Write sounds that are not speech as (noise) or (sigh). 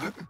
Huh? (laughs)